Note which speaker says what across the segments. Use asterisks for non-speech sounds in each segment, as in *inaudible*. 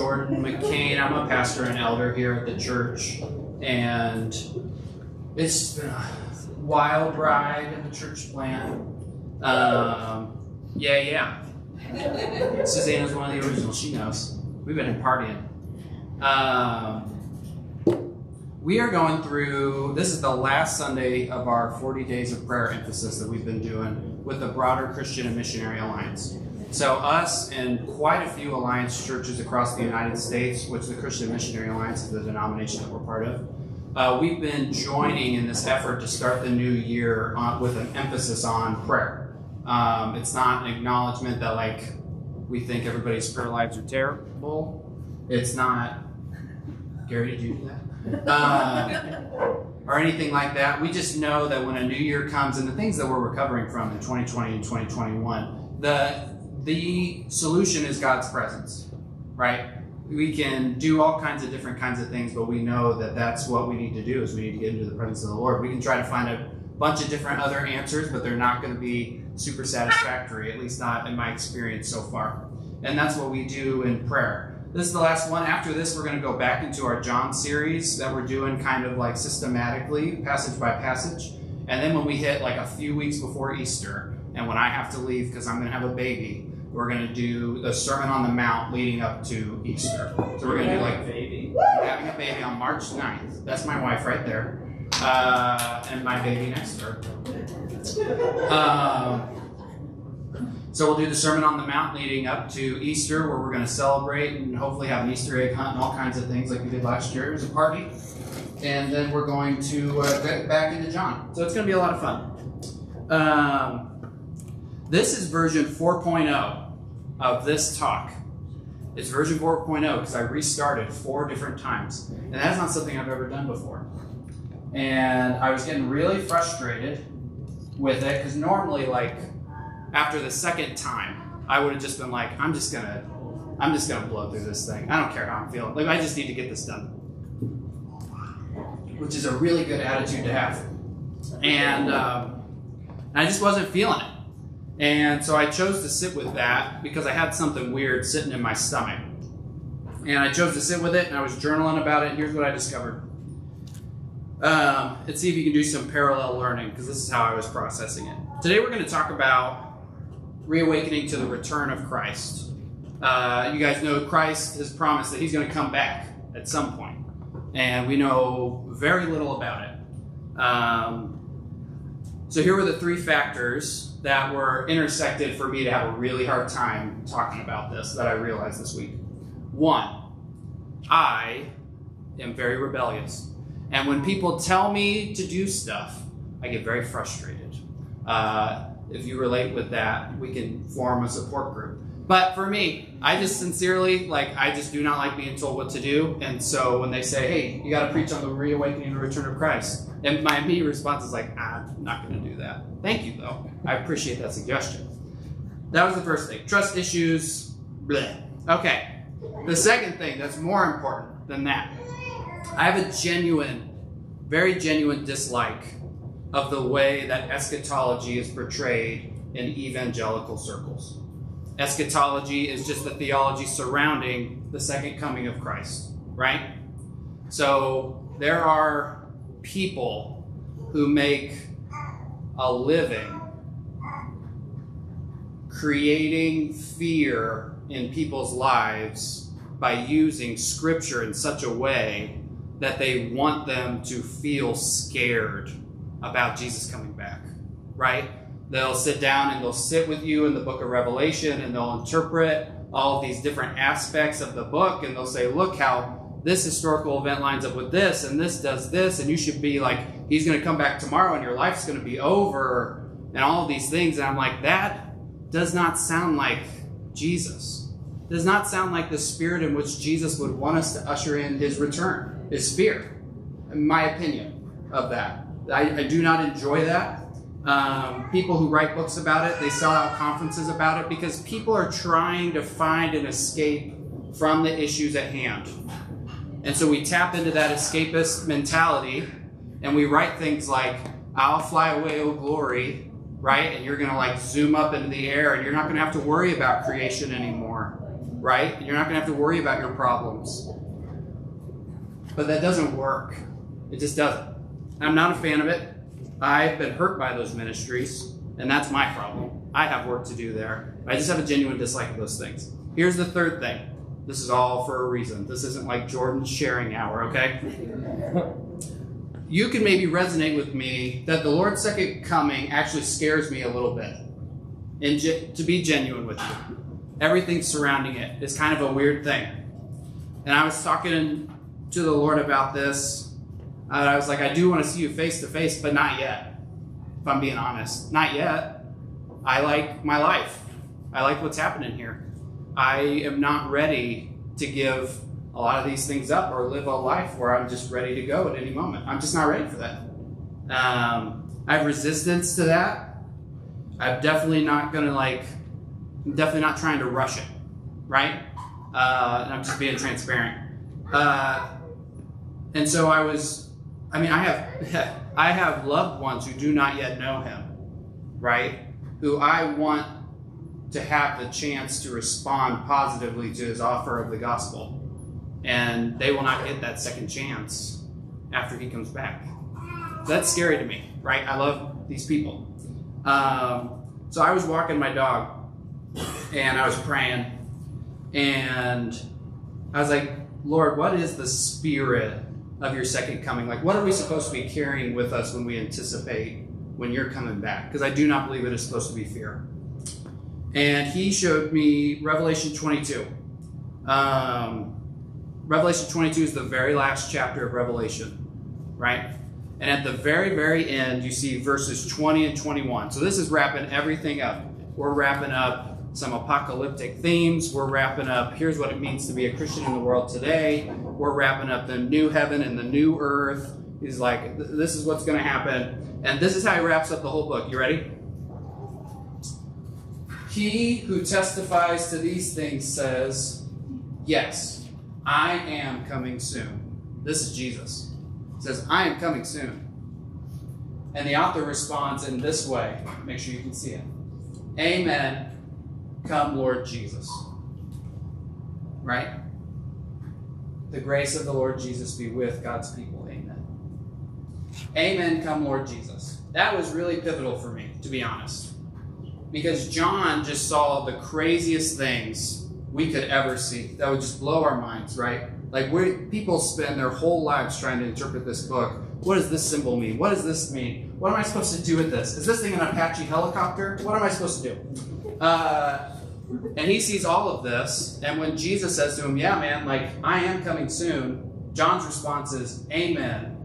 Speaker 1: Jordan McCain. I'm a pastor and elder here at the church, and it's been a wild ride in the church plan. Um, yeah, yeah. Susanna's one of the originals. She knows. We've been in partying. Um, we are going through, this is the last Sunday of our 40 days of prayer emphasis that we've been doing with the broader Christian and Missionary Alliance. So, us and quite a few alliance churches across the United States, which the Christian Missionary Alliance is the denomination that we're part of, uh, we've been joining in this effort to start the new year on, with an emphasis on prayer. Um, it's not an acknowledgement that, like, we think everybody's prayer lives are terrible. It's not. Gary, did you do that? uh, or anything like that. We just know that when a new year comes and the things that we're recovering from in 2020 and 2021, the the solution is God's presence, right? We can do all kinds of different kinds of things, but we know that that's what we need to do is we need to get into the presence of the Lord. We can try to find a bunch of different other answers, but they're not going to be super satisfactory, at least not in my experience so far. And that's what we do in prayer. This is the last one. After this, we're going to go back into our John series that we're doing kind of like systematically, passage by passage. And then when we hit like a few weeks before Easter, and when I have to leave because I'm going to have a baby, we're going to do the Sermon on the Mount leading up to Easter. So we're going to do like
Speaker 2: baby.
Speaker 1: having a baby on March 9th. That's my wife right there. Uh, and my baby next to her. Um, so we'll do the Sermon on the Mount leading up to Easter, where we're going to celebrate and hopefully have an Easter egg hunt and all kinds of things like we did last year. It was a party. And then we're going to uh, get back into John. So it's going to be a lot of fun. Um, this is version 4.0 of this talk. It's version 4.0 because I restarted four different times. And that's not something I've ever done before. And I was getting really frustrated with it because normally, like, after the second time, I would have just been like, I'm just gonna, I'm just gonna blow through this thing. I don't care how I'm feeling. Like I just need to get this done, which is a really good attitude to have. And um, I just wasn't feeling it, and so I chose to sit with that because I had something weird sitting in my stomach, and I chose to sit with it, and I was journaling about it. And here's what I discovered. Um, let's see if you can do some parallel learning because this is how I was processing it. Today we're going to talk about reawakening to the return of Christ. Uh, you guys know Christ has promised that he's going to come back at some point, and we know very little about it. Um, so here were the three factors that were intersected for me to have a really hard time talking about this that I realized this week. One, I am very rebellious. And when people tell me to do stuff, I get very frustrated. Uh, if you relate with that, we can form a support group. But for me, I just sincerely, like, I just do not like being told what to do. And so when they say, hey, you got to preach on the reawakening and return of Christ, and my immediate response is like, ah, I'm not going to do that. Thank you, though. I appreciate that suggestion. That was the first thing. Trust issues, bleh. Okay. The second thing that's more important than that, I have a genuine, very genuine dislike of the way that eschatology is portrayed in evangelical circles. Eschatology is just the theology surrounding the second coming of Christ, right? So there are people who make a living creating fear in people's lives by using scripture in such a way that they want them to feel scared about Jesus coming back, right? They'll sit down and they'll sit with you in the book of Revelation and they'll interpret all these different aspects of the book and they'll say, look how this historical event lines up with this and this does this and you should be like, he's going to come back tomorrow and your life's going to be over and all these things. And I'm like, that does not sound like Jesus. Does not sound like the spirit in which Jesus would want us to usher in his return, his fear, in my opinion of that. I, I do not enjoy that. Um, people who write books about it, they sell out conferences about it because people are trying to find an escape from the issues at hand. And so we tap into that escapist mentality and we write things like, I'll fly away, oh glory, right? And you're going to like zoom up into the air and you're not going to have to worry about creation anymore. right? You're not going to have to worry about your problems. But that doesn't work. It just doesn't. I'm not a fan of it. I've been hurt by those ministries, and that's my problem. I have work to do there. I just have a genuine dislike of those things. Here's the third thing. This is all for a reason. This isn't like Jordan's sharing hour, okay? You can maybe resonate with me that the Lord's second coming actually scares me a little bit. And ge- to be genuine with you, everything surrounding it is kind of a weird thing. And I was talking to the Lord about this. I was like, I do want to see you face to face, but not yet. If I'm being honest, not yet. I like my life. I like what's happening here. I am not ready to give a lot of these things up or live a life where I'm just ready to go at any moment. I'm just not ready for that. Um, I have resistance to that. I'm definitely not going to like, I'm definitely not trying to rush it, right? Uh, and I'm just being transparent. Uh, and so I was, I mean, I have, *laughs* I have loved ones who do not yet know him, right? Who I want to have the chance to respond positively to his offer of the gospel. And they will not get that second chance after he comes back. That's scary to me, right? I love these people. Um, so I was walking my dog and I was praying and I was like, Lord, what is the spirit of your second coming? Like, what are we supposed to be carrying with us when we anticipate when you're coming back? Because I do not believe it is supposed to be fear and he showed me Revelation 22. Um, Revelation 22 is the very last chapter of Revelation, right? And at the very, very end, you see verses 20 and 21. So this is wrapping everything up. We're wrapping up some apocalyptic themes. We're wrapping up here's what it means to be a Christian in the world today. We're wrapping up the new heaven and the new earth. He's like, this is what's going to happen. And this is how he wraps up the whole book. You ready? He who testifies to these things says, Yes, I am coming soon. This is Jesus. He says, I am coming soon. And the author responds in this way. Make sure you can see it. Amen. Come, Lord Jesus. Right? The grace of the Lord Jesus be with God's people. Amen. Amen. Come, Lord Jesus. That was really pivotal for me, to be honest because John just saw the craziest things we could ever see that would just blow our minds, right? Like we people spend their whole lives trying to interpret this book. What does this symbol mean? What does this mean? What am I supposed to do with this? Is this thing an Apache helicopter? What am I supposed to do? Uh, and he sees all of this, and when Jesus says to him, "Yeah, man, like I am coming soon," John's response is, "Amen,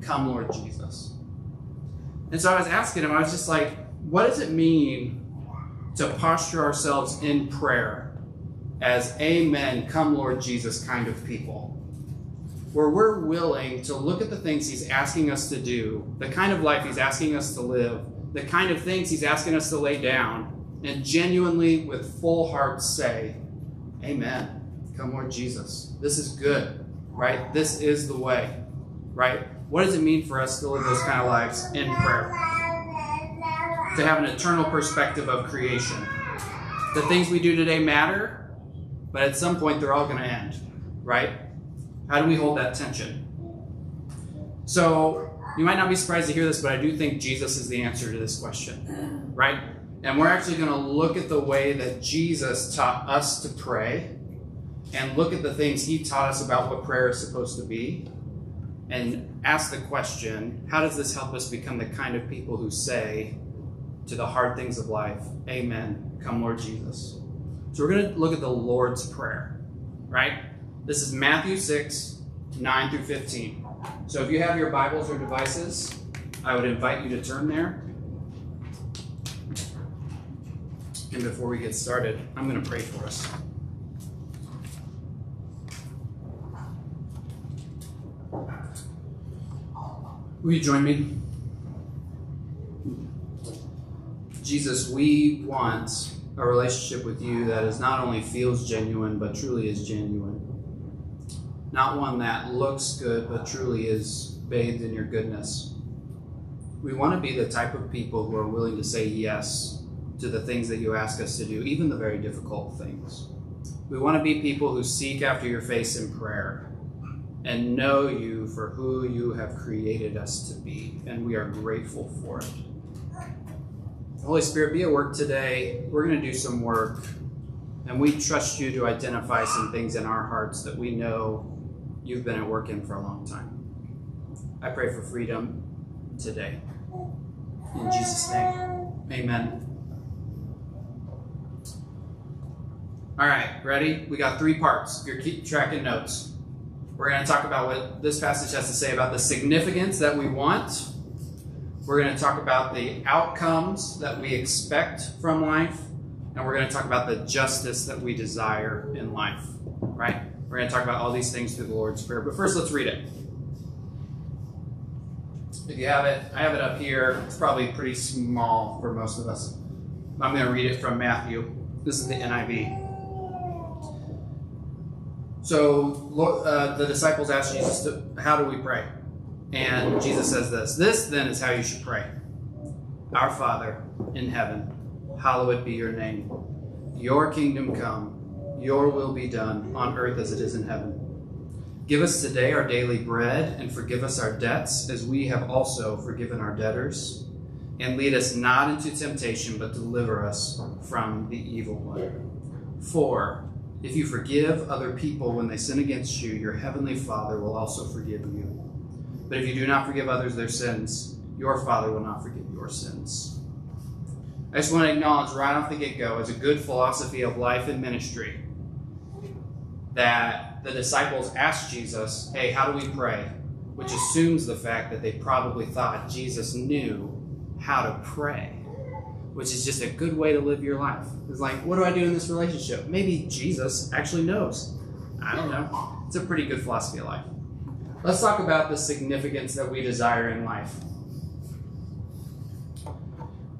Speaker 1: come, Lord Jesus." And so I was asking him, I was just like, what does it mean to posture ourselves in prayer as Amen, come Lord Jesus kind of people? Where we're willing to look at the things He's asking us to do, the kind of life He's asking us to live, the kind of things He's asking us to lay down, and genuinely, with full hearts, say, Amen. Come, Lord Jesus. This is good, right? This is the way, right? What does it mean for us to live those kind of lives in prayer? To have an eternal perspective of creation. The things we do today matter, but at some point they're all going to end, right? How do we hold that tension? So, you might not be surprised to hear this, but I do think Jesus is the answer to this question, right? And we're actually going to look at the way that Jesus taught us to pray and look at the things he taught us about what prayer is supposed to be and ask the question how does this help us become the kind of people who say, to the hard things of life. Amen. Come, Lord Jesus. So we're going to look at the Lord's Prayer, right? This is Matthew 6, 9 through 15. So if you have your Bibles or devices, I would invite you to turn there. And before we get started, I'm going to pray for us. Will you join me? Jesus, we want a relationship with you that is not only feels genuine, but truly is genuine. Not one that looks good, but truly is bathed in your goodness. We want to be the type of people who are willing to say yes to the things that you ask us to do, even the very difficult things. We want to be people who seek after your face in prayer and know you for who you have created us to be, and we are grateful for it. Holy Spirit, be at work today. We're going to do some work, and we trust you to identify some things in our hearts that we know you've been at work in for a long time. I pray for freedom today. In Jesus' name, amen. All right, ready? We got three parts. If you're keep tracking notes, we're going to talk about what this passage has to say about the significance that we want. We're going to talk about the outcomes that we expect from life. And we're going to talk about the justice that we desire in life, right? We're going to talk about all these things through the Lord's Prayer. But first, let's read it. If you have it, I have it up here. It's probably pretty small for most of us. I'm going to read it from Matthew. This is the NIV. So uh, the disciples asked Jesus, How do we pray? And Jesus says this This then is how you should pray Our Father in heaven, hallowed be your name. Your kingdom come, your will be done on earth as it is in heaven. Give us today our daily bread, and forgive us our debts, as we have also forgiven our debtors. And lead us not into temptation, but deliver us from the evil one. For if you forgive other people when they sin against you, your heavenly Father will also forgive you. But if you do not forgive others their sins, your Father will not forgive your sins. I just want to acknowledge right off the get go, as a good philosophy of life and ministry, that the disciples asked Jesus, Hey, how do we pray? Which assumes the fact that they probably thought Jesus knew how to pray, which is just a good way to live your life. It's like, what do I do in this relationship? Maybe Jesus actually knows. I don't know. It's a pretty good philosophy of life. Let's talk about the significance that we desire in life.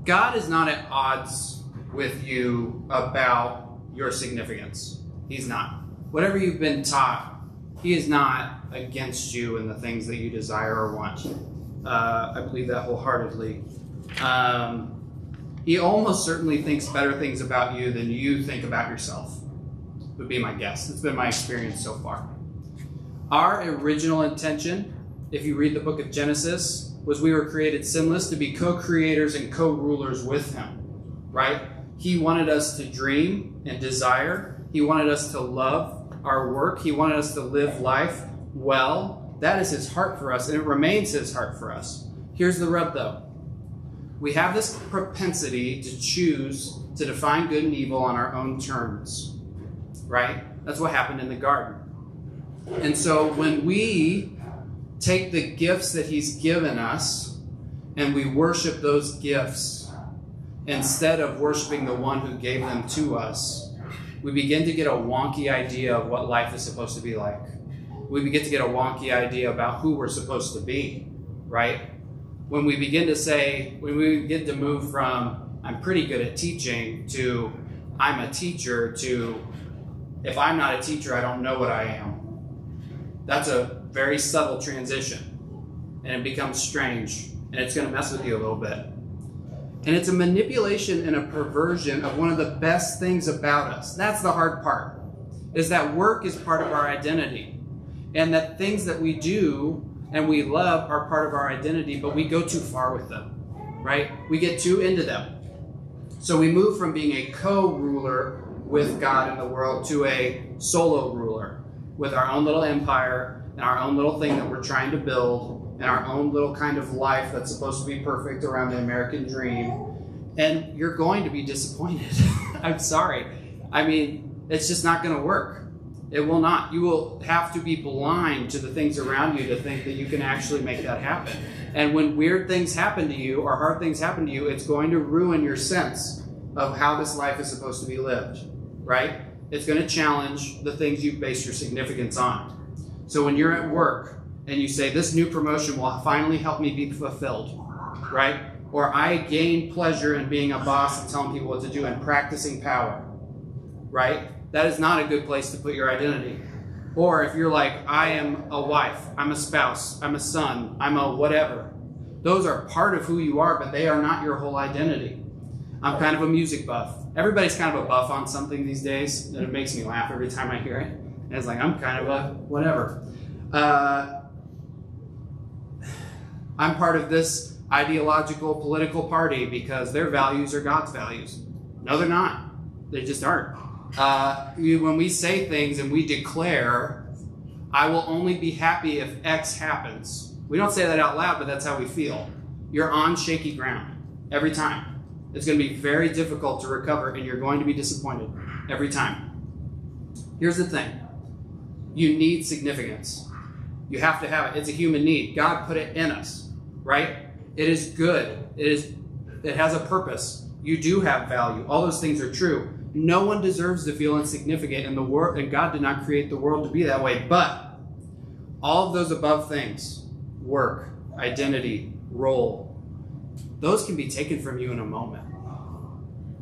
Speaker 1: God is not at odds with you about your significance. He's not whatever you've been taught, He is not against you and the things that you desire or want. Uh, I believe that wholeheartedly. Um, he almost certainly thinks better things about you than you think about yourself, would be my guess. It's been my experience so far. Our original intention, if you read the book of Genesis, was we were created sinless to be co creators and co rulers with Him, right? He wanted us to dream and desire, He wanted us to love our work. He wanted us to live life well. That is his heart for us, and it remains his heart for us. Here's the rub, though. We have this propensity to choose to define good and evil on our own terms, right? That's what happened in the garden. And so when we take the gifts that he's given us and we worship those gifts instead of worshiping the one who gave them to us, we begin to get a wonky idea of what life is supposed to be like. We begin to get a wonky idea about who we're supposed to be, right? When we begin to say, when we begin to move from, I'm pretty good at teaching, to I'm a teacher, to if I'm not a teacher, I don't know what I am. That's a very subtle transition. And it becomes strange. And it's going to mess with you a little bit. And it's a manipulation and a perversion of one of the best things about us. That's the hard part, is that work is part of our identity. And that things that we do and we love are part of our identity, but we go too far with them, right? We get too into them. So we move from being a co ruler with God in the world to a solo ruler with our own little empire and our own little thing that we're trying to build and our own little kind of life that's supposed to be perfect around the American dream. And you're going to be disappointed. *laughs* I'm sorry. I mean, it's just not going to work. It will not. You will have to be blind to the things around you to think that you can actually make that happen. And when weird things happen to you or hard things happen to you, it's going to ruin your sense of how this life is supposed to be lived, right? It's going to challenge the things you base your significance on. So when you're at work and you say, This new promotion will finally help me be fulfilled, right? Or I gain pleasure in being a boss and telling people what to do and practicing power, right? That is not a good place to put your identity. Or if you're like, I am a wife, I'm a spouse, I'm a son, I'm a whatever. Those are part of who you are, but they are not your whole identity. I'm kind of a music buff. Everybody's kind of a buff on something these days, and it makes me laugh every time I hear it. And it's like I'm kind of a whatever. Uh, I'm part of this ideological political party because their values are God's values. No, they're not. They just aren't. Uh, when we say things and we declare, I will only be happy if X happens. We don't say that out loud, but that's how we feel. You're on shaky ground every time. It's going to be very difficult to recover, and you're going to be disappointed every time. Here's the thing you need significance. You have to have it. It's a human need. God put it in us, right? It is good. It is it has a purpose. You do have value. All those things are true. No one deserves to feel insignificant in the world, and God did not create the world to be that way. But all of those above things, work, identity, role, those can be taken from you in a moment.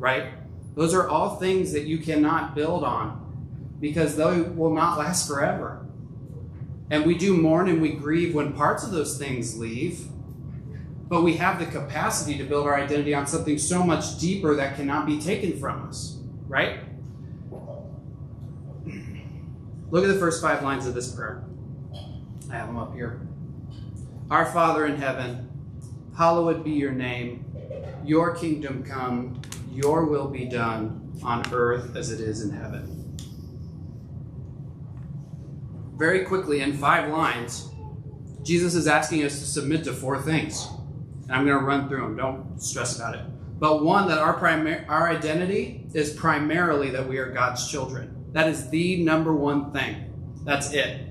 Speaker 1: Right? Those are all things that you cannot build on because they will not last forever. And we do mourn and we grieve when parts of those things leave but we have the capacity to build our identity on something so much deeper that cannot be taken from us, right? Look at the first five lines of this prayer. I have them up here. Our Father in heaven, hallowed be your name. Your kingdom come, your will be done on earth as it is in heaven. Very quickly, in five lines, Jesus is asking us to submit to four things. And I'm going to run through them. Don't stress about it. But one, that our, primary, our identity is primarily that we are God's children. That is the number one thing. That's it.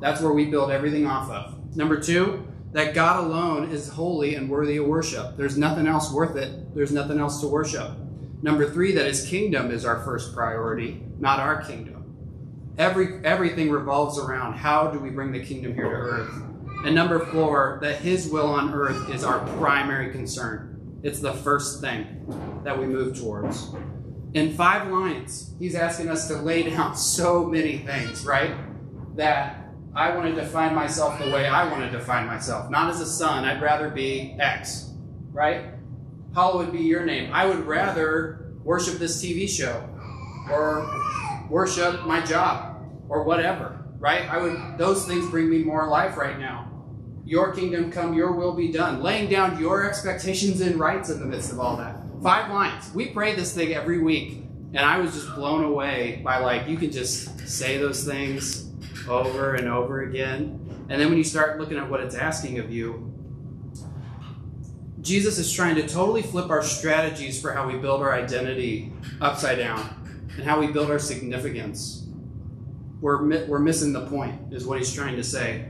Speaker 1: That's where we build everything off of. Number two, that God alone is holy and worthy of worship. There's nothing else worth it. There's nothing else to worship. Number three, that his kingdom is our first priority, not our kingdom. Every, everything revolves around how do we bring the kingdom here to earth? And number four, that His will on earth is our primary concern. It's the first thing that we move towards. In five lines, He's asking us to lay down *laughs* so many things, right? That I want to define myself the way I want to define myself. Not as a son, I'd rather be X, right? Hallowed be your name. I would rather worship this TV show or worship my job or whatever, right? I would those things bring me more life right now. Your kingdom come, your will be done. Laying down your expectations and rights in the midst of all that. Five lines. We pray this thing every week. And I was just blown away by like, you can just say those things over and over again. And then when you start looking at what it's asking of you, Jesus is trying to totally flip our strategies for how we build our identity upside down and how we build our significance. We're, we're missing the point, is what he's trying to say.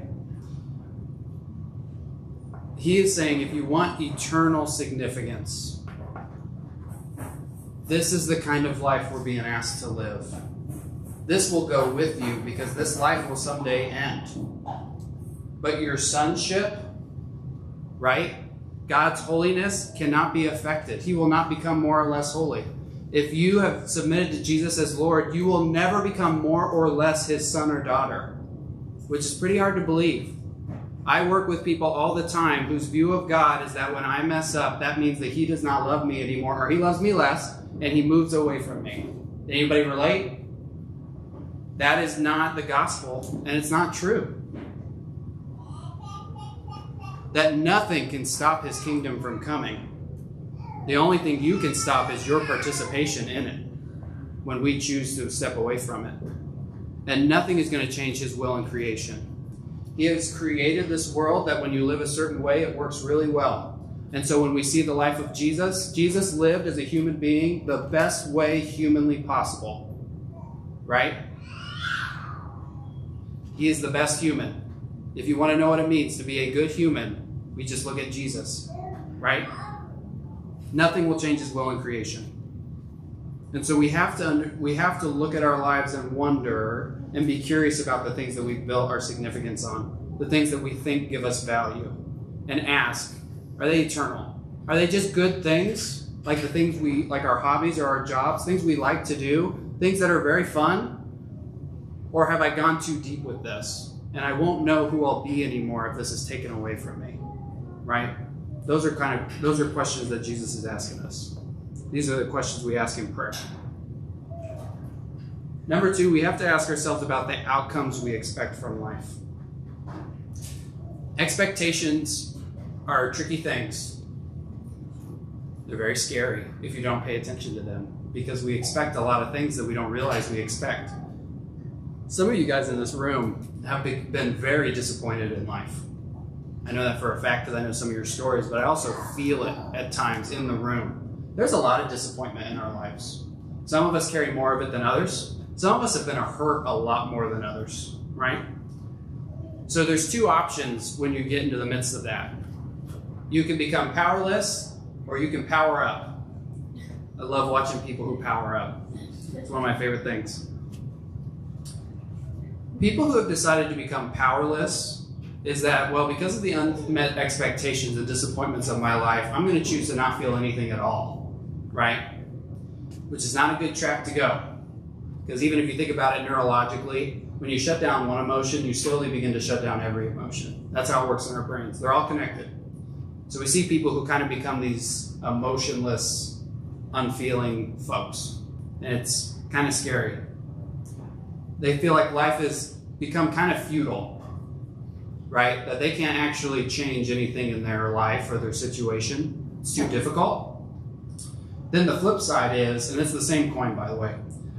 Speaker 1: He is saying if you want eternal significance, this is the kind of life we're being asked to live. This will go with you because this life will someday end. But your sonship, right? God's holiness cannot be affected. He will not become more or less holy. If you have submitted to Jesus as Lord, you will never become more or less his son or daughter, which is pretty hard to believe. I work with people all the time whose view of God is that when I mess up, that means that he does not love me anymore, or he loves me less, and he moves away from me. Anybody relate? That is not the gospel, and it's not true. That nothing can stop his kingdom from coming. The only thing you can stop is your participation in it when we choose to step away from it. And nothing is going to change his will in creation. He has created this world that when you live a certain way, it works really well. And so when we see the life of Jesus, Jesus lived as a human being the best way humanly possible. Right? He is the best human. If you want to know what it means to be a good human, we just look at Jesus. Right? Nothing will change his will in creation. And so we have to we have to look at our lives and wonder and be curious about the things that we've built our significance on, the things that we think give us value, and ask, are they eternal? Are they just good things, like the things we like our hobbies or our jobs, things we like to do, things that are very fun? Or have I gone too deep with this? And I won't know who I'll be anymore if this is taken away from me. Right? Those are kind of those are questions that Jesus is asking us. These are the questions we ask in prayer. Number two, we have to ask ourselves about the outcomes we expect from life. Expectations are tricky things. They're very scary if you don't pay attention to them because we expect a lot of things that we don't realize we expect. Some of you guys in this room have been very disappointed in life. I know that for a fact because I know some of your stories, but I also feel it at times in the room. There's a lot of disappointment in our lives. Some of us carry more of it than others. Some of us have been hurt a lot more than others, right? So there's two options when you get into the midst of that. You can become powerless or you can power up. I love watching people who power up. It's one of my favorite things. People who have decided to become powerless is that, well, because of the unmet expectations and disappointments of my life, I'm going to choose to not feel anything at all, right? Which is not a good track to go. Because even if you think about it neurologically, when you shut down one emotion, you slowly begin to shut down every emotion. That's how it works in our brains. They're all connected. So we see people who kind of become these emotionless, unfeeling folks. And it's kind of scary. They feel like life has become kind of futile, right? That they can't actually change anything in their life or their situation. It's too difficult. Then the flip side is, and it's the same coin, by the way,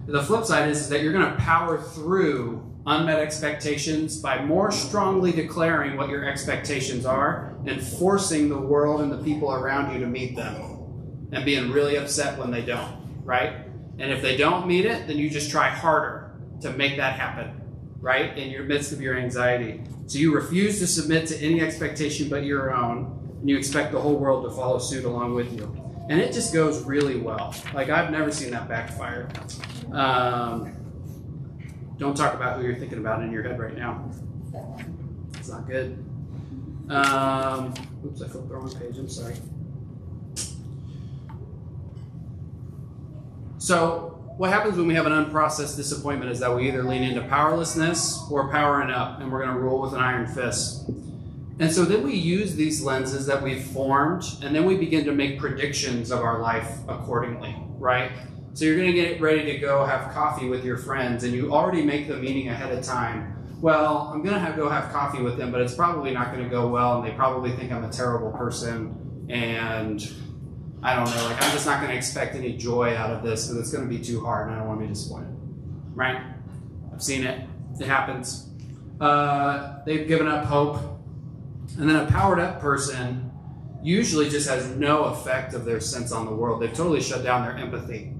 Speaker 1: the flip side is, is that you're going to power through unmet expectations by more strongly declaring what your expectations are and forcing the world and the people around you to meet them and being really upset when they don't, right? And if they don't meet it, then you just try harder to make that happen, right? In your midst of your anxiety. So you refuse to submit to any expectation but your own, and you expect the whole world to follow suit along with you. And it just goes really well. Like I've never seen that backfire. Um, don't talk about who you're thinking about in your head right now. It's not good. Um, oops, I flipped the wrong page. I'm sorry. So, what happens when we have an unprocessed disappointment is that we either lean into powerlessness or powering up, and we're going to rule with an iron fist. And so then we use these lenses that we've formed, and then we begin to make predictions of our life accordingly, right? So you're going to get ready to go have coffee with your friends, and you already make the meeting ahead of time. Well, I'm going to have, go have coffee with them, but it's probably not going to go well, and they probably think I'm a terrible person, and I don't know, like I'm just not going to expect any joy out of this because it's going to be too hard, and I don't want to be disappointed. Right? I've seen it. It happens. Uh, they've given up hope, and then a powered up person usually just has no effect of their sense on the world. They've totally shut down their empathy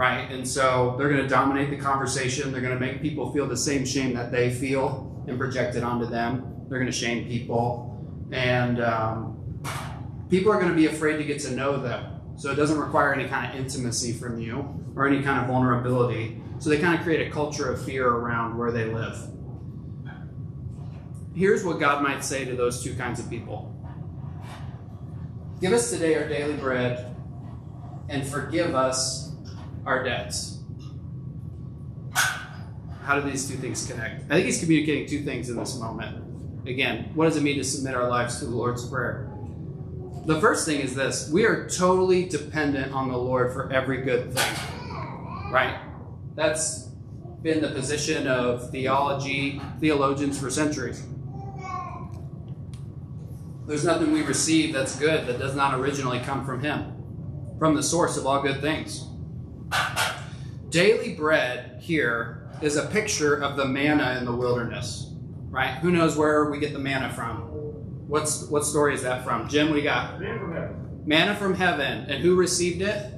Speaker 1: right? And so they're going to dominate the conversation. They're going to make people feel the same shame that they feel and project it onto them. They're going to shame people. And um, people are going to be afraid to get to know them. So it doesn't require any kind of intimacy from you or any kind of vulnerability. So they kind of create a culture of fear around where they live. Here's what God might say to those two kinds of people Give us today our daily bread and forgive us our debts. How do these two things connect? I think he's communicating two things in this moment. Again, what does it mean to submit our lives to the Lord's Prayer? The first thing is this we are totally dependent on the Lord for every good thing, right? That's been the position of theology, theologians for centuries. There's nothing we receive that's good that does not originally come from Him, from the source of all good things. Daily bread here is a picture of the manna in the wilderness, right? Who knows where we get the manna from? What's what story is that from? Jim, we got? Manna from heaven. Manna from heaven. And who received it?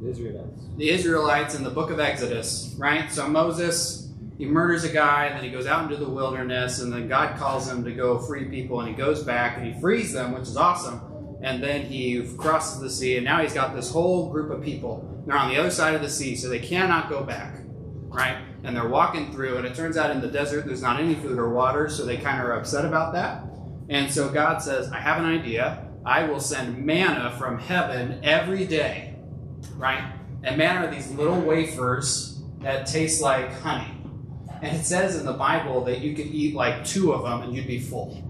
Speaker 2: The Israelites.
Speaker 1: The Israelites in the book of Exodus, right? So Moses, he murders a guy, and then he goes out into the wilderness, and then God calls him to go free people, and he goes back and he frees them, which is awesome and then he crosses the sea, and now he's got this whole group of people. They're on the other side of the sea, so they cannot go back, right? And they're walking through, and it turns out in the desert there's not any food or water, so they kind of are upset about that. And so God says, I have an idea. I will send manna from heaven every day, right? And manna are these little wafers that taste like honey. And it says in the Bible that you could eat like two of them and you'd be full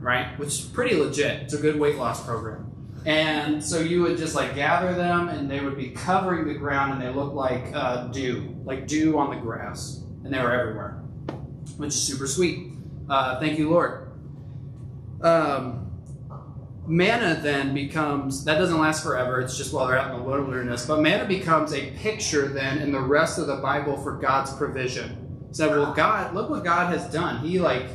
Speaker 1: right? Which is pretty legit. It's a good weight loss program. And so you would just like gather them, and they would be covering the ground, and they looked like uh, dew, like dew on the grass, and they were everywhere, which is super sweet. Uh, thank you, Lord. Um, manna then becomes that doesn't last forever. It's just while they're out in the wilderness. But manna becomes a picture then in the rest of the Bible for God's provision. Said, so, well, God, look what God has done. He like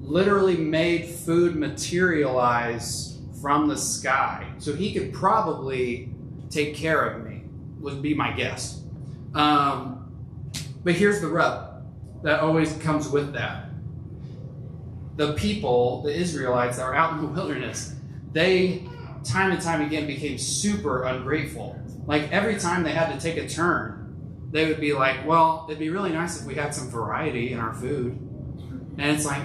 Speaker 1: literally made food materialize from the sky. So he could probably take care of me, would be my guess. Um, but here's the rub that always comes with that. The people, the Israelites that were out in the wilderness, they time and time again became super ungrateful. Like every time they had to take a turn, they would be like, well, it'd be really nice if we had some variety in our food. And it's like,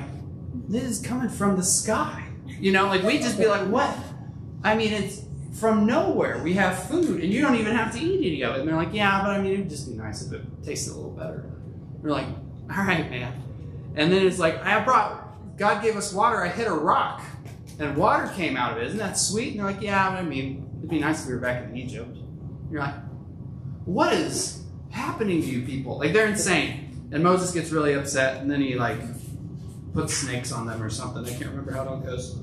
Speaker 1: this is coming from the sky. You know, like we just be like, what? I mean, it's from nowhere. We have food, and you don't even have to eat any of it. And they're like, yeah, but I mean, it'd just be nice if it tasted a little better. We're like, all right, man. And then it's like, I brought, God gave us water. I hit a rock, and water came out of it. Isn't that sweet? And they're like, yeah, I mean, it'd be nice if we were back in Egypt. You're like, what is happening to you people? Like, they're insane. And Moses gets really upset, and then he like puts snakes on them or something. I can't remember how it all goes.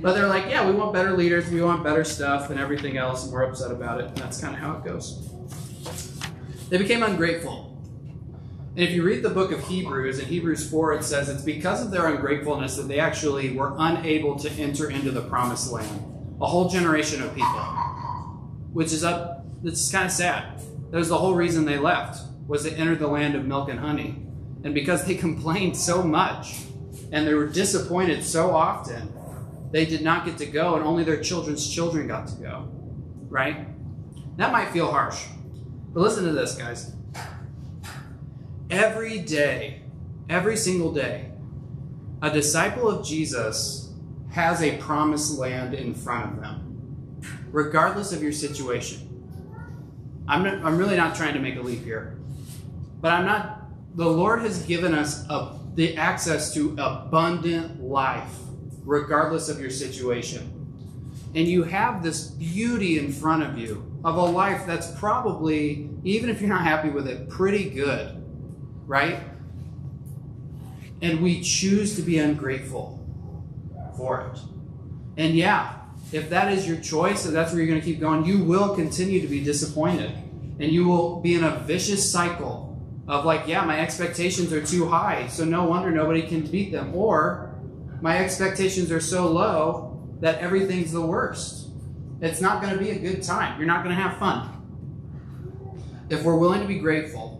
Speaker 1: But they're like, yeah, we want better leaders, we want better stuff and everything else, and we're upset about it. And that's kind of how it goes. They became ungrateful. And if you read the book of Hebrews, in Hebrews 4, it says it's because of their ungratefulness that they actually were unable to enter into the promised land. A whole generation of people. Which is up, it's kind of sad. That was the whole reason they left, was to enter the land of milk and honey. And because they *laughs* complained so much, and they were disappointed so often, they did not get to go, and only their children's children got to go. Right? That might feel harsh. But listen to this, guys. Every day, every single day, a disciple of Jesus has a promised land in front of them, regardless of your situation. I'm, not, I'm really not trying to make a leap here, but I'm not. The Lord has given us a the access to abundant life, regardless of your situation. And you have this beauty in front of you of a life that's probably, even if you're not happy with it, pretty good, right? And we choose to be ungrateful for it. And yeah, if that is your choice and that's where you're going to keep going, you will continue to be disappointed. And you will be in a vicious cycle of like, yeah, my expectations are too high, so no wonder nobody can beat them. Or my expectations are so low that everything's the worst. It's not going to be a good time. You're not going to have fun. If we're willing to be grateful,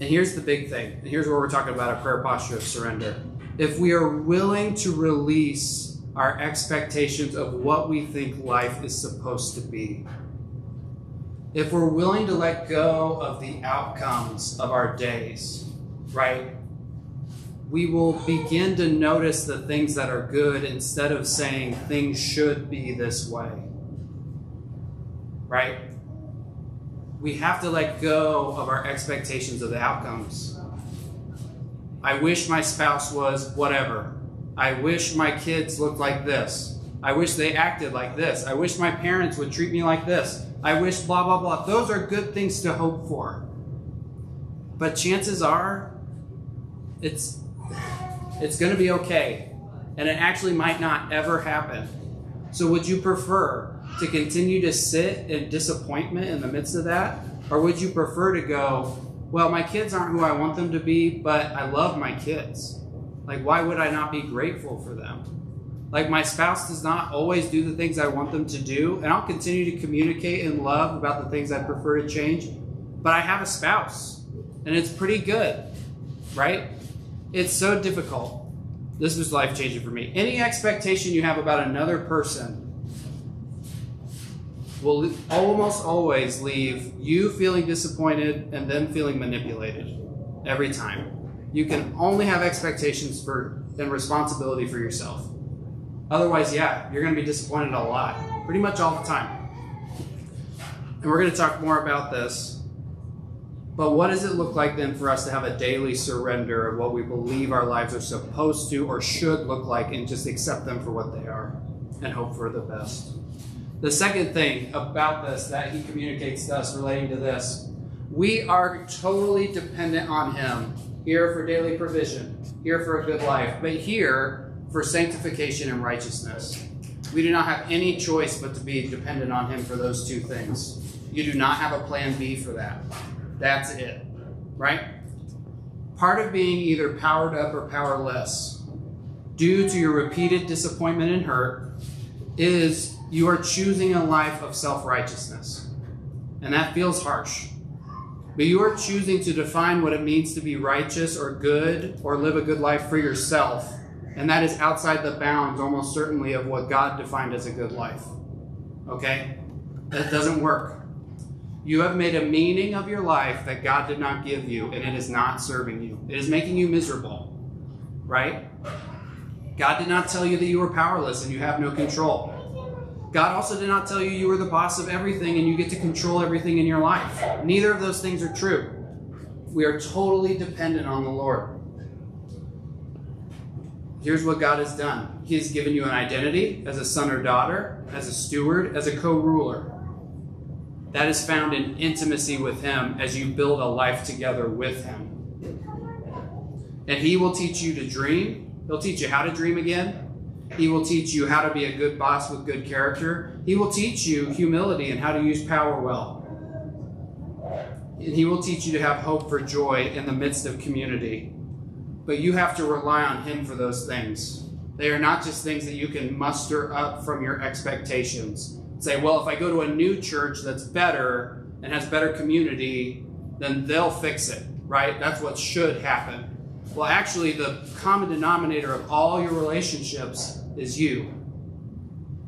Speaker 1: and here's the big thing, and here's where we're talking about a prayer posture of surrender. If we are willing to release our expectations of what we think life is supposed to be, if we're willing to let go of the outcomes of our days, right, we will begin to notice the things that are good instead of saying things should be this way. Right? We have to let go of our expectations of the outcomes. I wish my spouse was whatever. I wish my kids looked like this. I wish they acted like this. I wish my parents would treat me like this. I wish blah, blah, blah. Those are good things to hope for. But chances are, it's, it's going to be okay. And it actually might not ever happen. So would you prefer to continue to sit in disappointment in the midst of that? Or would you prefer to go, well, my kids aren't who I want them to be, but I love my kids. Like, why would I not be grateful for them? Like my spouse does not always do the things I want them to do, and I'll continue to communicate in love about the things I prefer to change. But I have a spouse, and it's pretty good, right? It's so difficult. This was life changing for me. Any expectation you have about another person will almost always leave you feeling disappointed and them feeling manipulated every time. You can only have expectations for and responsibility for yourself. Otherwise, yeah, you're going to be disappointed a lot, pretty much all the time. And we're going to talk more about this. But what does it look like then for us to have a daily surrender of what we believe our lives are supposed to or should look like and just accept them for what they are? and hope for the best. The second thing about this that he communicates to us relating to this, we are totally dependent on him here for daily provision, here for a good life, but here for sanctification and righteousness. We do not have any choice but to be dependent on him for those two things. You do not have a plan B for that. That's it, right? Part of being either powered up or powerless, due to your repeated disappointment and hurt, is you are choosing a life of self righteousness. And that feels harsh. But you are choosing to define what it means to be righteous or good or live a good life for yourself. And that is outside the bounds, almost certainly, of what God defined as a good life. Okay? That doesn't work. You have made a meaning of your life that God did not give you, and it is not serving you. It is making you miserable, right? God did not tell you that you were powerless and you have no control. God also did not tell you you were the boss of everything and you get to control everything in your life. Neither of those things are true. We are totally dependent on the Lord. Here's what God has done He has given you an identity as a son or daughter, as a steward, as a co ruler. That is found in intimacy with Him as you build a life together with Him. And He will teach you to dream, He'll teach you how to dream again. He will teach you how to be a good boss with good character. He will teach you humility and how to use power well. And He will teach you to have hope for joy in the midst of community. But you have to rely on Him for those things. They are not just things that you can muster up from your expectations. Say, well, if I go to a new church that's better and has better community, then they'll fix it, right? That's what should happen. Well, actually, the common denominator of all your relationships is you.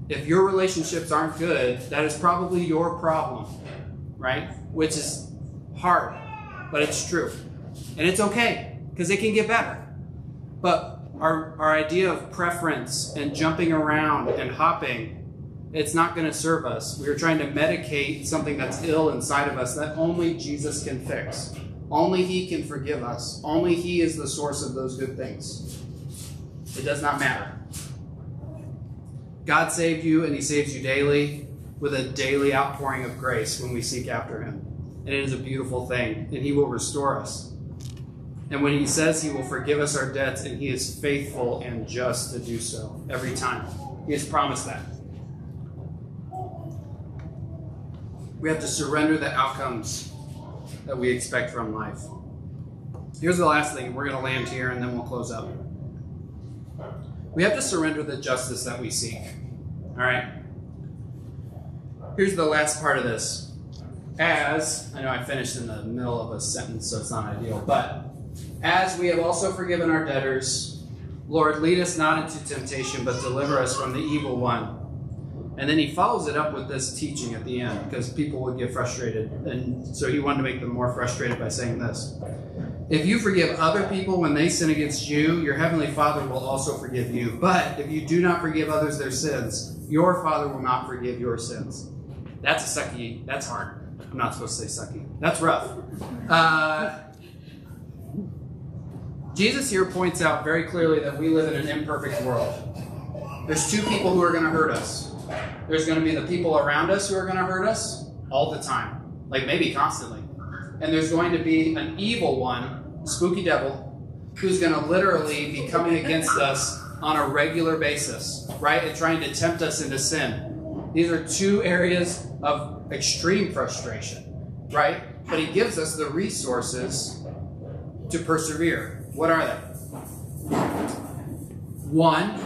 Speaker 1: If your relationships aren't good, that is probably your problem, right? Which is hard, but it's true. And it's okay because it can get better. But our, our idea of preference and jumping around and hopping, it's not going to serve us. We are trying to medicate something that's ill inside of us that only Jesus can fix. Only He can forgive us. Only He is the source of those good things. It does not matter. God saved you and He saves you daily with a daily outpouring of grace when we seek after Him. And it is a beautiful thing, and He will restore us. And when He says He will forgive us our debts, and He is faithful and just to do so every time, He has promised that. We have to surrender the outcomes that we expect from life. Here's the last thing. We're going to land here and then we'll close up. We have to surrender the justice that we seek. All right? Here's the last part of this. As, I know I finished in the middle of a sentence, so it's not ideal, but as we have also forgiven our debtors, Lord, lead us not into temptation, but deliver us from the evil one. And then he follows it up with this teaching at the end because people would get frustrated. And so he wanted to make them more frustrated by saying this If you forgive other people when they sin against you, your heavenly Father will also forgive you. But if you do not forgive others their sins, your Father will not forgive your sins. That's a sucky. That's hard. I'm not supposed to say sucky. That's rough. Uh, Jesus here points out very clearly that we live in an imperfect world. There's two people who are going to hurt us. There's going to be the people around us who are going to hurt us all the time, like maybe constantly. And there's going to be an evil one, spooky devil, who's going to literally be coming against us on a regular basis, right? And trying to tempt us into sin. These are two areas of extreme frustration, right? But he gives us the resources to persevere. What are they? One,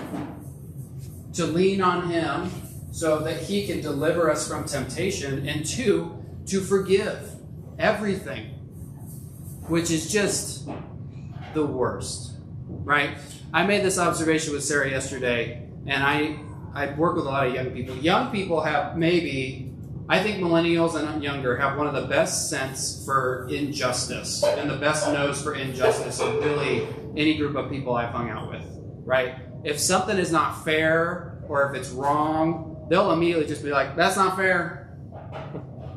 Speaker 1: to lean on him so that he can deliver us from temptation, and two, to forgive everything, which is just the worst, right? I made this observation with Sarah yesterday, and I I work with a lot of young people. Young people have maybe, I think millennials and younger have one of the best sense for injustice and the best nose for injustice of really any group of people I've hung out with, right? If something is not fair or if it's wrong they'll immediately just be like, that's not fair.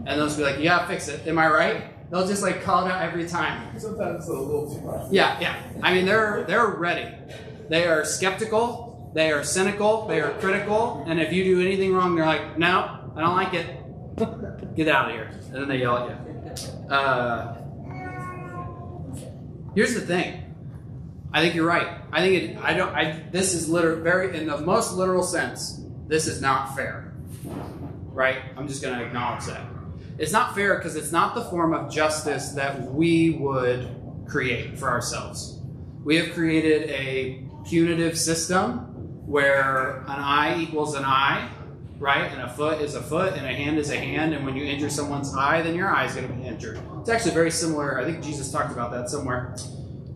Speaker 1: And they'll just be like, yeah, fix it. Am I right? They'll just like call it out every time.
Speaker 2: Sometimes it's a little too much.
Speaker 1: Yeah, yeah. I mean, they're they're ready. They are skeptical. They are cynical, they are critical, and if you do anything wrong, they're like, no, I don't like it. Get out of here. And then they yell at you. Uh, here's the thing. I think you're right. I think it, I don't. I this is literal, very in the most literal sense. This is not fair, right? I'm just going to acknowledge that. It's not fair because it's not the form of justice that we would create for ourselves. We have created a punitive system where an eye equals an eye, right? And a foot is a foot, and a hand is a hand. And when you injure someone's eye, then your eye is going to be injured. It's actually very similar. I think Jesus talked about that somewhere.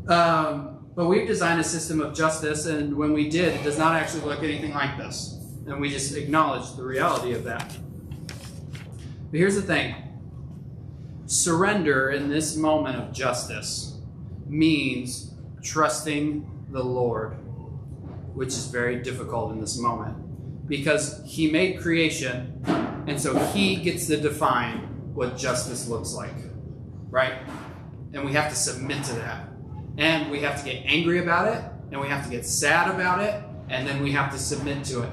Speaker 1: Um, but we've designed a system of justice, and when we did, it does not actually look anything like this. And we just acknowledge the reality of that. But here's the thing surrender in this moment of justice means trusting the Lord, which is very difficult in this moment because He made creation, and so He gets to define what justice looks like, right? And we have to submit to that. And we have to get angry about it, and we have to get sad about it, and then we have to submit to it.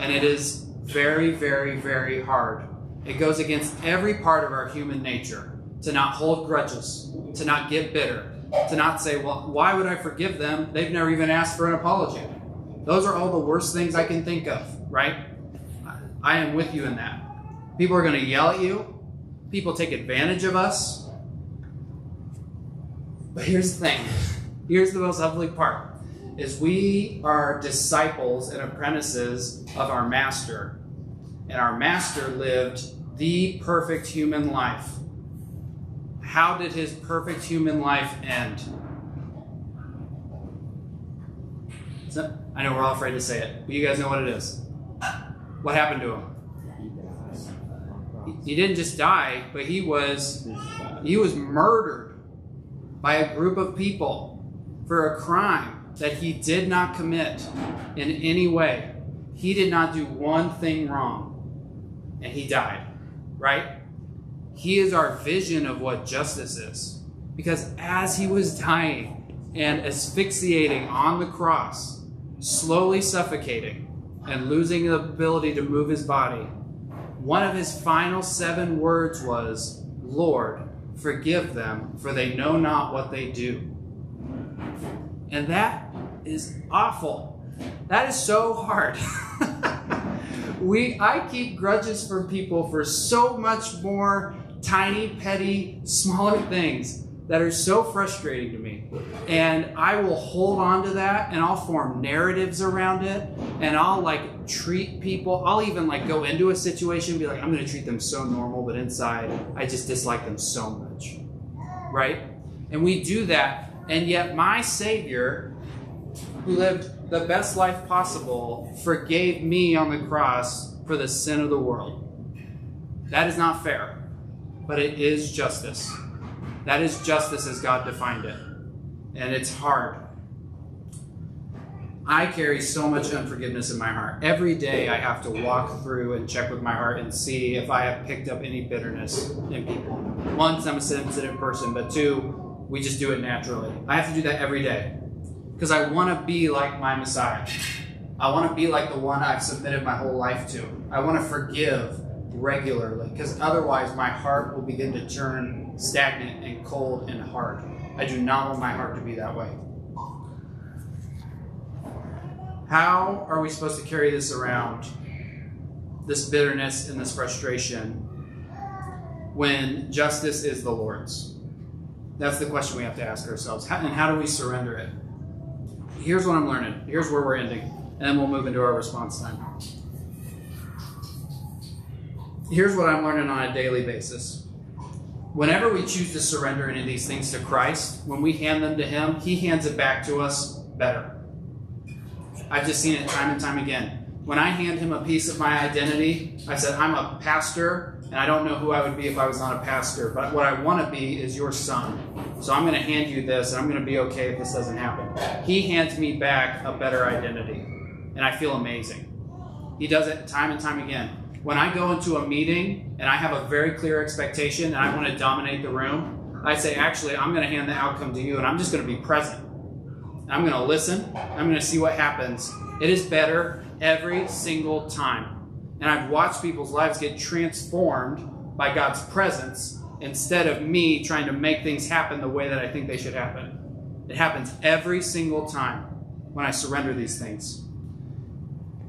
Speaker 1: And it is very, very, very hard. It goes against every part of our human nature to not hold grudges, to not get bitter, to not say, well, why would I forgive them? They've never even asked for an apology. Those are all the worst things I can think of, right? I am with you in that. People are going to yell at you. People take advantage of us. But here's the thing. *laughs* Here's the most ugly part is we are disciples and apprentices of our master. And our master lived the perfect human life how did his perfect human life end? I know we're all afraid to say it, but you guys know what it is. What happened to him? He didn't just die, but he was he was murdered by a group of people for a crime that he did not commit in any way. He did not do one thing wrong, and he died. Right? He is our vision of what justice is. Because as he was dying and asphyxiating on the cross, slowly suffocating and losing the ability to move his body, one of his final seven words was, Lord, forgive them, for they know not what they do. And that is awful. That is so hard. *laughs* we I keep grudges from people for so much more tiny, petty, smaller things that are so frustrating to me. And I will hold on to that and I'll form narratives around it and I'll like treat people. I'll even like go into a situation be like, I'm going to treat them so normal, but inside I just dislike them so much. Right? And we do that. And yet my Savior, who lived the best life possible, forgave me on the cross for the sin of the world. That is not fair but it is justice. That is justice as God defined it. And it's hard. I carry so much unforgiveness in my heart. Every day I have to walk through and check with my heart and see if I have picked up any bitterness in people. One, I'm a sensitive person, but two, we just do it naturally. I have to do that every day because I want to be like my Messiah. I want to be like the one I've submitted my whole life to. I want to forgive regularly because otherwise my heart will begin to turn stagnant and cold and hard. I do not want my heart to be that way. How are we supposed to carry this around, this bitterness and this frustration, when justice is the Lord's? That's the question we have to ask ourselves. And how do we surrender it? Here's what I'm learning. Here's where we're ending. And then we'll move into our response time here's what I'm learning on a daily basis. Whenever we choose to surrender any of these things to Christ, when we hand them to Him, He hands it back to us better. I've just seen it time and time again. When I hand Him a piece of my identity, I said, I'm a pastor, and I don't know who I would be if I was not a pastor, but what I want to be is your son. So I'm going to hand you this, and I'm going to be okay if this doesn't happen. He hands me back a better identity, and I feel amazing. He does it time and time again when I go into a meeting and I have a very clear expectation and I want to dominate the room, I say, actually, I'm going to hand the outcome to you and I'm just going to be present. I'm going to listen. I'm going to see what happens. It is better every single time. And I've watched people's lives get transformed by God's presence instead of me trying to make things happen the way that I think they should happen. It happens every single time when I surrender these things.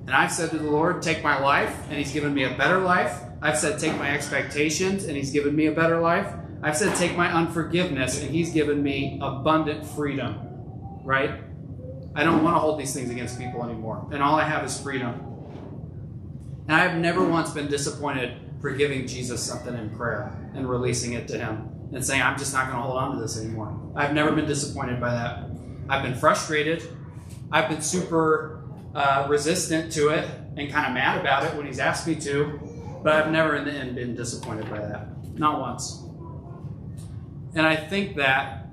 Speaker 1: And I've said to the Lord, Take my life, and He's given me a better life. I've said, Take my expectations, and He's given me a better life. I've said, Take my unforgiveness, and He's given me abundant freedom. Right? I don't want to hold these things against people anymore. And all I have is freedom. And I've never once been disappointed for giving Jesus something in prayer and releasing it to Him and saying, I'm just not going to hold on to this anymore. I've never been disappointed by that. I've been frustrated. I've been super uh, resistant to it and kind of mad about it when He's asked me to, but I've never in the end been disappointed by that. Not once. And I think that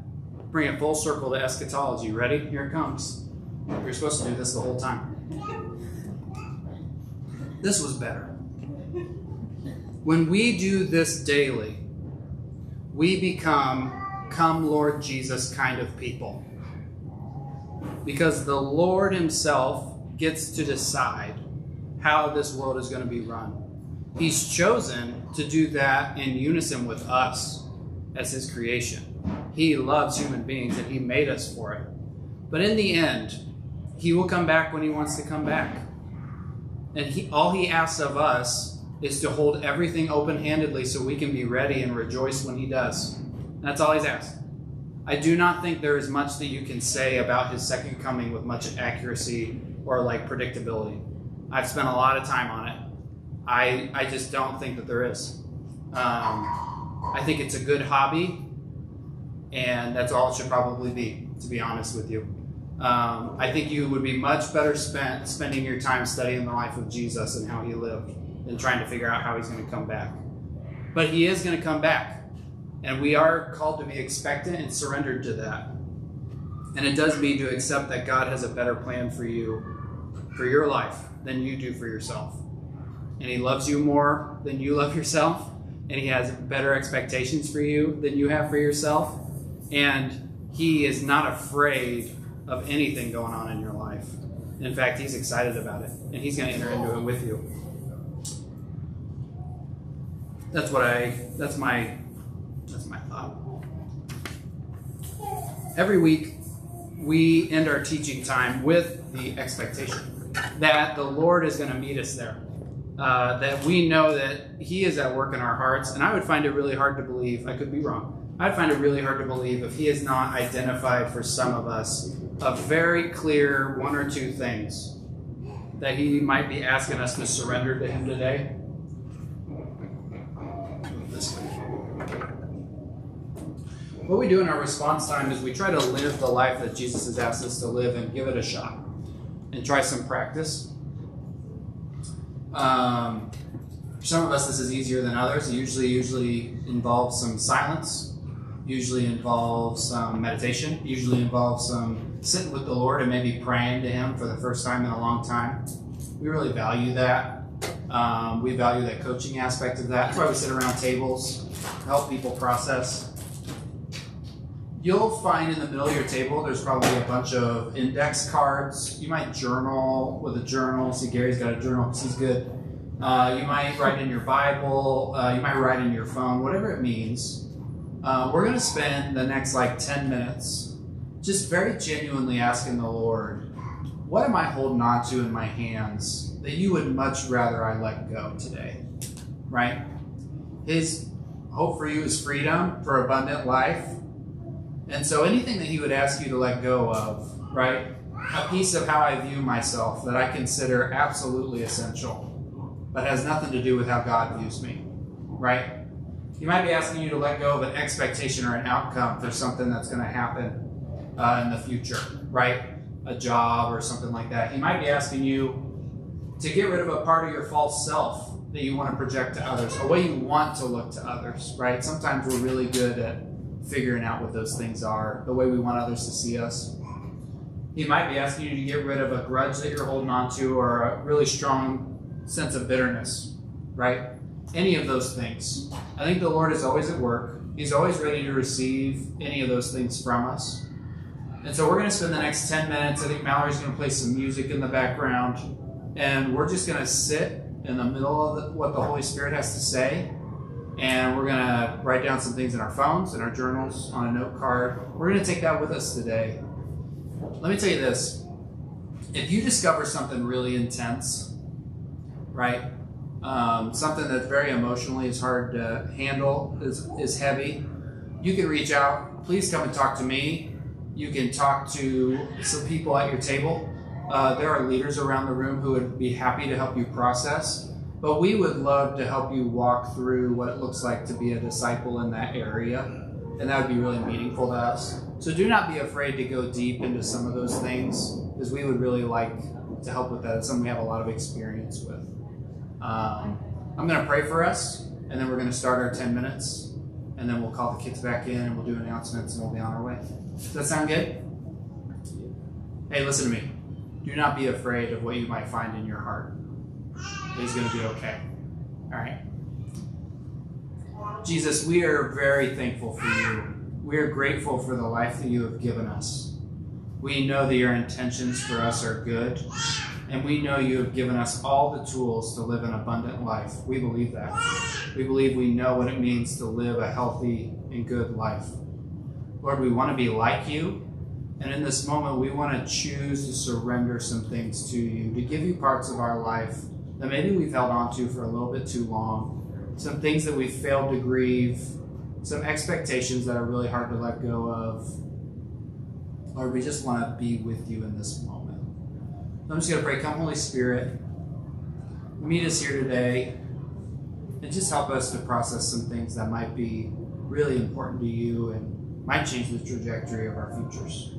Speaker 1: bring it full circle to eschatology. Ready? Here it comes. You're supposed to do this the whole time. This was better. When we do this daily, we become come Lord Jesus kind of people. Because the Lord Himself gets to decide how this world is going to be run. He's chosen to do that in unison with us as His creation. He loves human beings and He made us for it. But in the end, He will come back when He wants to come back. And he, all He asks of us is to hold everything open handedly so we can be ready and rejoice when He does. That's all He's asked. I do not think there is much that you can say about His second coming with much accuracy or like predictability. I've spent a lot of time on it. I, I just don't think that there is. Um, I think it's a good hobby, and that's all it should probably be, to be honest with you. Um, I think you would be much better spent spending your time studying the life of Jesus and how he lived than trying to figure out how he's going to come back. But he is going to come back, and we are called to be expectant and surrendered to that. And it does mean to accept that God has a better plan for you, for your life, than you do for yourself. And He loves you more than you love yourself, and He has better expectations for you than you have for yourself. And He is not afraid of anything going on in your life. In fact, He's excited about it, and He's going to enter into it with you. That's what I, that's my, that's my thought. Every week, we end our teaching time with the expectation that the Lord is going to meet us there. Uh, that we know that He is at work in our hearts. And I would find it really hard to believe, I could be wrong, I'd find it really hard to believe if He has not identified for some of us a very clear one or two things that He might be asking us to surrender to Him today. What we do in our response time is we try to live the life that Jesus has asked us to live and give it a shot and try some practice. Um, for some of us, this is easier than others. It usually, usually involves some silence, usually involves some meditation, usually involves some sitting with the Lord and maybe praying to Him for the first time in a long time. We really value that. Um, we value that coaching aspect of that. That's why we sit around tables, help people process You'll find in the middle of your table, there's probably a bunch of index cards. You might journal with a journal. See, Gary's got a journal because he's good. Uh, you might write in your Bible. Uh, you might write in your phone, whatever it means. Uh, we're going to spend the next like 10 minutes just very genuinely asking the Lord, what am I holding on to in my hands that you would much rather I let go today? Right? His hope for you is freedom for abundant life and so anything that he would ask you to let go of, right? A piece of how I view myself that I consider absolutely essential, but has nothing to do with how God views me, right? He might be asking you to let go of an expectation or an outcome for something that's going to happen uh, in the future, right? A job or something like that. He might be asking you to get rid of a part of your false self that you want to project to others, a way you want to look to others, right? Sometimes we're really good at figuring out what those things are, the way we want others to see us. He might be asking you to get rid of a grudge that you're holding on to or a really strong sense of bitterness, right? Any of those things. I think the Lord is always at work. He's always ready to receive any of those things from us. And so we're going to spend the next 10 minutes. I think Mallory's going to play some music in the background. And we're just going to sit in the middle of the, what the Holy Spirit has to say. And we're going to write down some things in our phones, in our journals, on a note card. We're going to take that with us today. Let me tell you this if you discover something really intense, right? Um, something that's very emotionally is hard to handle, is, is heavy, you can reach out. Please come and talk to me. You can talk to some people at your table. Uh, there are leaders around the room who would be happy to help you process. But we would love to help you walk through what it looks like to be a disciple in that area. And that would be really meaningful to us. So do not be afraid to go deep into some of those things because we would really like to help with that. It's something we have a lot of experience with. Um, I'm going to pray for us, and then we're going to start our 10 minutes, and then we'll call the kids back in, and we'll do announcements, and we'll be on our way. Does that sound good? Hey, listen to me. Do not be afraid of what you might find in your heart. It's going to be okay. All right. Jesus, we are very thankful for you. We are grateful for the life that you have given us. We know that your intentions for us are good, and we know you have given us all the tools to live an abundant life. We believe that. We believe we know what it means to live a healthy and good life. Lord, we want to be like you, and in this moment, we want to choose to surrender some things to you, to give you parts of our life that maybe we've held on to for a little bit too long some things that we've failed to grieve, some expectations that are really hard to let go of. Lord, we just want to be with you in this moment. I'm just going to pray, come Holy Spirit, meet us here today, and just help us to process some things that might be really important to you and might change the trajectory of our futures.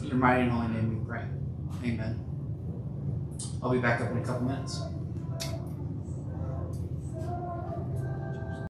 Speaker 1: In your mighty and holy name we pray. Amen. I'll be back up in a couple minutes.